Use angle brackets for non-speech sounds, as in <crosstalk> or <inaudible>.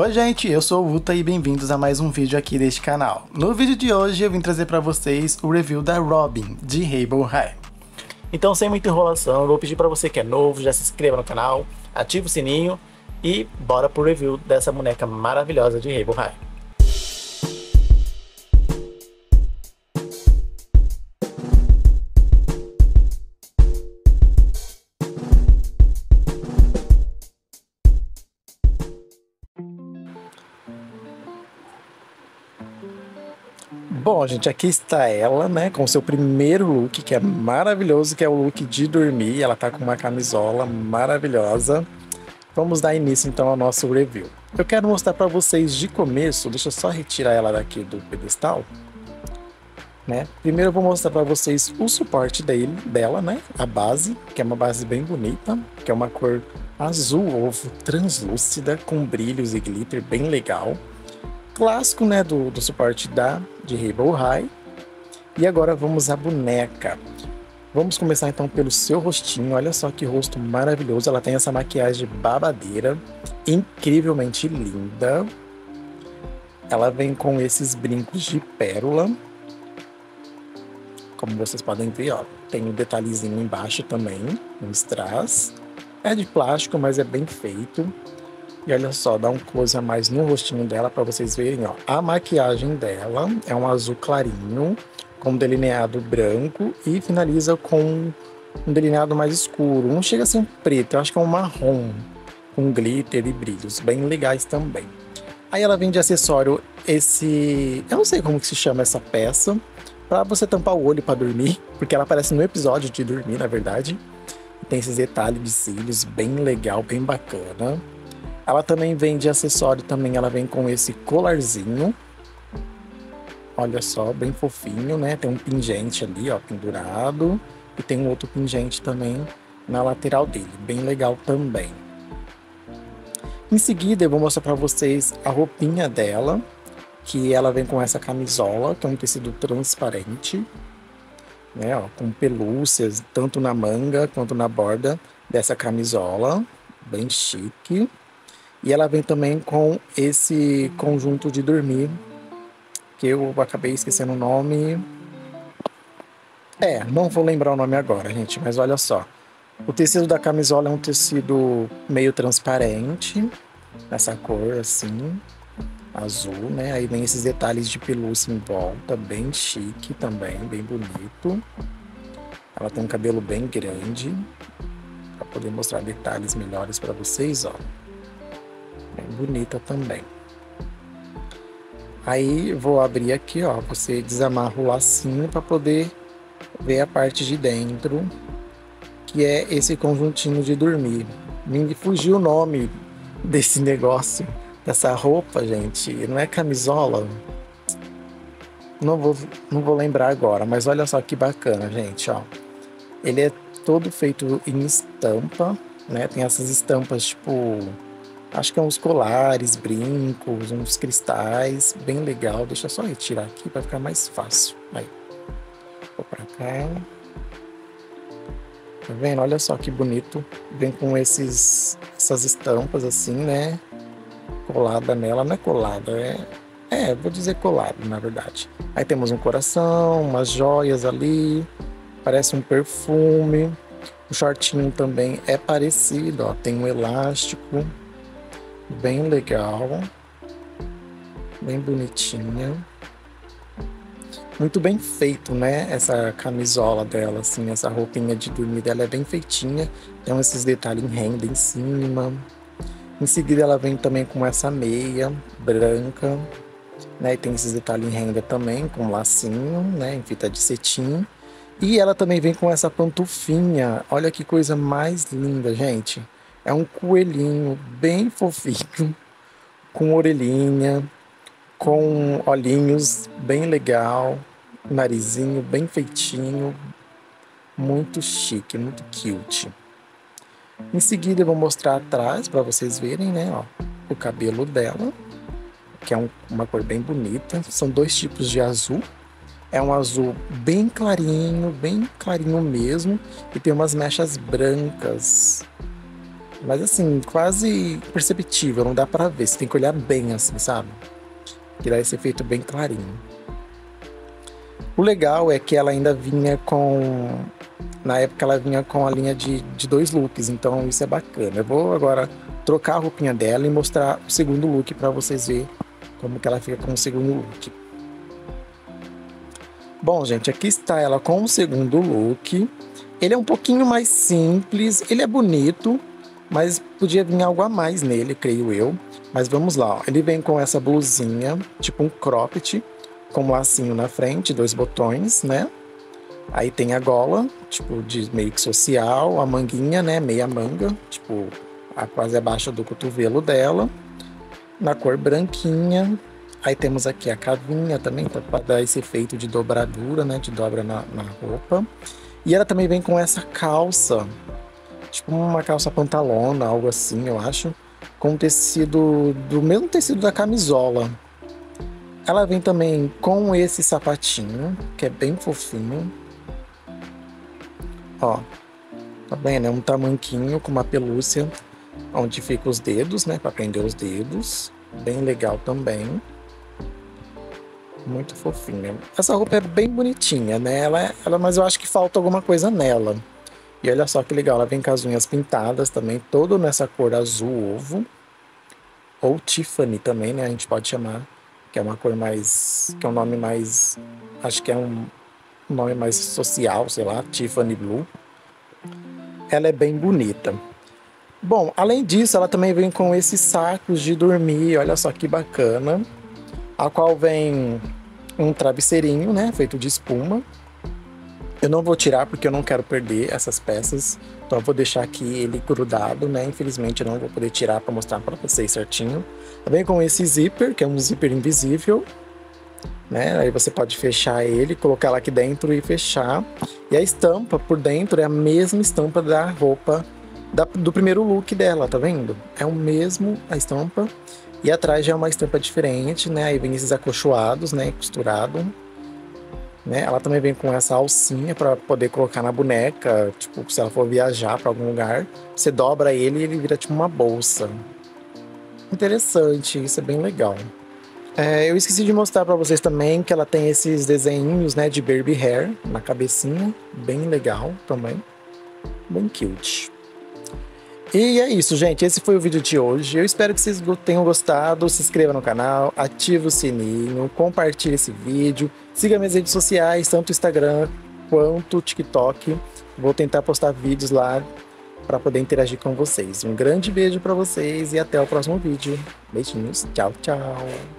Oi gente, eu sou o Uta e bem-vindos a mais um vídeo aqui deste canal. No vídeo de hoje eu vim trazer para vocês o review da Robin, de Rainbow High. Então sem muita enrolação, eu vou pedir para você que é novo, já se inscreva no canal, ativa o sininho e bora pro review dessa boneca maravilhosa de Rainbow High. Bom, gente, aqui está ela, né, com o seu primeiro look, que é maravilhoso, que é o look de dormir. Ela tá com uma camisola maravilhosa. Vamos dar início então ao nosso review. Eu quero mostrar para vocês de começo, deixa eu só retirar ela daqui do pedestal. Né? Primeiro eu vou mostrar para vocês o suporte dele, dela, né? A base, que é uma base bem bonita, que é uma cor azul ovo translúcida com brilhos e glitter bem legal clássico né, do, do suporte da de Rainbow High. E agora vamos à boneca. Vamos começar então pelo seu rostinho. Olha só que rosto maravilhoso. Ela tem essa maquiagem babadeira, incrivelmente linda. Ela vem com esses brincos de pérola. Como vocês podem ver, ó, tem um detalhezinho embaixo também, no strass. É de plástico, mas é bem feito. E olha só, dá um close a mais no rostinho dela para vocês verem, ó. A maquiagem dela é um azul clarinho, com delineado branco e finaliza com um delineado mais escuro. Não chega a ser um preto, eu acho que é um marrom, com glitter e brilhos, bem legais também. Aí ela vem de acessório esse, eu não sei como que se chama essa peça, para você tampar o olho para dormir, <laughs> porque ela aparece no episódio de dormir, na verdade. Tem esses detalhes de cílios bem legal, bem bacana. Ela também vem de acessório, também ela vem com esse colarzinho. Olha só, bem fofinho, né? Tem um pingente ali, ó, pendurado. E tem um outro pingente também na lateral dele, bem legal também. Em seguida, eu vou mostrar para vocês a roupinha dela, que ela vem com essa camisola, que é um tecido transparente, né, ó, com pelúcias, tanto na manga quanto na borda dessa camisola, bem chique. E ela vem também com esse conjunto de dormir, que eu acabei esquecendo o nome. É, não vou lembrar o nome agora, gente, mas olha só. O tecido da camisola é um tecido meio transparente, nessa cor assim, azul, né? Aí vem esses detalhes de pelúcia em volta, bem chique também, bem bonito. Ela tem um cabelo bem grande, para poder mostrar detalhes melhores para vocês, ó bonita também. Aí vou abrir aqui, ó, você desamarra o lacinho para poder ver a parte de dentro, que é esse conjuntinho de dormir. Me fugiu o nome desse negócio, dessa roupa, gente. Não é camisola? Não vou, não vou lembrar agora, mas olha só que bacana, gente, ó. Ele é todo feito em estampa, né? Tem essas estampas tipo Acho que é uns colares, brincos, uns cristais, bem legal. Deixa eu só retirar aqui para ficar mais fácil. Aí, vou para cá. Tá vendo? Olha só que bonito. Vem com esses, essas estampas assim, né? Colada nela, não é colada, é. É, vou dizer colado, na verdade. Aí temos um coração, umas joias ali, parece um perfume. O shortinho também é parecido, ó, tem um elástico, bem legal, bem bonitinha. Muito bem feito, né? Essa camisola dela, assim, essa roupinha de dormir dela é bem feitinha. Tem esses detalhes em renda em cima. Em seguida ela vem também com essa meia branca, né? E tem esses detalhes em renda também, com lacinho, né? Em fita de cetim. E ela também vem com essa pantufinha. Olha que coisa mais linda, gente. É um coelhinho bem fofinho, com orelhinha, com olhinhos bem legal, narizinho bem feitinho, muito chique, muito cute. Em seguida eu vou mostrar atrás para vocês verem, né, ó, o cabelo dela, que é um, uma cor bem bonita. São dois tipos de azul. É um azul bem clarinho, bem clarinho mesmo, e tem umas mechas brancas Mas assim, quase perceptível, não dá pra ver. Você tem que olhar bem assim, sabe? Que dá esse efeito bem clarinho. O legal é que ela ainda vinha com. Na época ela vinha com a linha de, de dois looks, então isso é bacana. Eu vou agora trocar a roupinha dela e mostrar o segundo look para vocês verem como que ela fica com o segundo look. Bom, gente, aqui está ela com o segundo look. Ele é um pouquinho mais simples, ele é bonito, mas podia vir algo a mais nele, creio eu. Mas vamos lá, ó. ele vem com essa blusinha, tipo um cropped, com um lacinho na frente, dois botões, né? Aí tem a gola, tipo de meio que social, a manguinha, né, meia manga, tipo a quase abaixo do cotovelo dela, na cor branquinha. Aí temos aqui a cavinha também, para dar esse efeito de dobradura, né, de dobra na, na roupa. E ela também vem com essa calça, tipo uma calça pantalona, algo assim, eu acho, com tecido do mesmo tecido da camisola. Ela vem também com esse sapatinho, que é bem fofinho. Ó, tá vendo? É um tamanquinho com uma pelúcia onde fica os dedos, né, para prender os dedos. Bem legal também. Muito fofinha. Essa roupa é bem bonitinha, né? Ela, ela, mas eu acho que falta alguma coisa nela. E olha só que legal, ela vem com as unhas pintadas também, todo nessa cor azul ovo. Ou Tiffany também, né? A gente pode chamar, que é uma cor mais. que é um nome mais. Acho que é um nome mais social, sei lá, Tiffany Blue. Ela é bem bonita. Bom, além disso, ela também vem com esses sacos de dormir, olha só que bacana. A qual vem um travesseirinho, né, feito de espuma. Eu não vou tirar porque eu não quero perder essas peças, então eu vou deixar aqui ele grudado, né? Infelizmente eu não vou poder tirar para mostrar para vocês certinho. Vem com esse zíper, que é um zíper invisível, né? Aí você pode fechar ele, colocar lá aqui dentro e fechar. E a estampa por dentro é a mesma estampa da roupa da, do primeiro look dela, tá vendo? É o mesmo a estampa. E atrás já é uma estampa diferente, né? Aí vem esses acolchoados, né? Costurado. Né? Ela também vem com essa alcinha para poder colocar na boneca, tipo, se ela for viajar para algum lugar, você dobra ele e ele vira tipo uma bolsa. Interessante, isso é bem legal. É, eu esqueci de mostrar para vocês também que ela tem esses desenhos, né, de baby hair na cabecinha, bem legal também, bem cute. E é isso, gente. Esse foi o vídeo de hoje. Eu espero que vocês tenham gostado. Se inscreva no canal, ative o sininho, compartilhe esse vídeo, siga minhas redes sociais, tanto Instagram quanto TikTok. Vou tentar postar vídeos lá para poder interagir com vocês. Um grande beijo para vocês e até o próximo vídeo. Beijinhos. Tchau, tchau.